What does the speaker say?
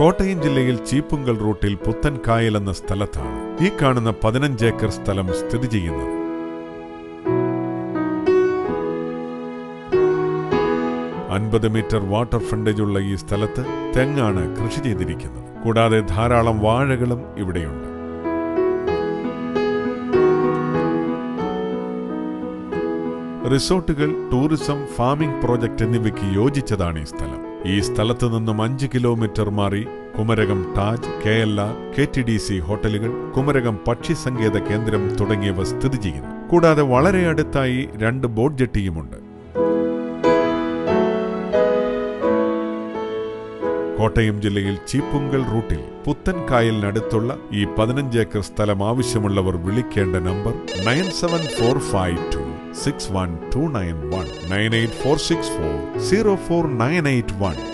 കോട്ടയം ജില്ലയിൽ ചീപ്പുങ്കൽ റൂട്ടിൽ പുത്തൻകായൽ എന്ന സ്ഥലത്താണ് ഈ കാണുന്ന പതിനഞ്ച് ഏക്കർ സ്ഥലം സ്ഥിതി ചെയ്യുന്നത്. അൻപത് മീറ്റർ വാട്ടർ ഫ്രണ്ടേജുള്ള ഈ സ്ഥലത്ത് തെങ്ങാണ് കൃഷി ചെയ്തിരിക്കുന്നത്. കൂടാതെ ധാരാളം വാഴകളും ഇവിടെയുണ്ട്. റിസോർട്ടുകൾ ടൂറിസം ഫാമിംഗ് പ്രോജക്റ്റ് എന്നിവയ്ക്ക് യോജിച്ചതാണ് ഈ സ്ഥലം. ഈ സ്ഥലത്തു നിന്നും അഞ്ച് കിലോമീറ്റർ മാറി Kumarakom Taj K L R K T D C ഹോട്ടലുകൾ കുമരകം പക്ഷി സങ്കേത കേന്ദ്രം തുടങ്ങിയവ സ്ഥിതി ചെയ്യുന്നു. കൂടാതെ വളരെ അടുത്തായി രണ്ട് ബോട്ട് ജെട്ടിയുമുണ്ട്. കോട്ടയം ജില്ലയിൽ ചീപ്പുങ്കൽ റൂട്ടിൽ പുത്തൻകായലിനടുത്തുള്ള ഈ പതിനഞ്ച് ഏക്കർ സ്ഥലം ആവശ്യമുള്ളവർ വിളിക്കേണ്ട number nine seven four five two 61291 98464 04981.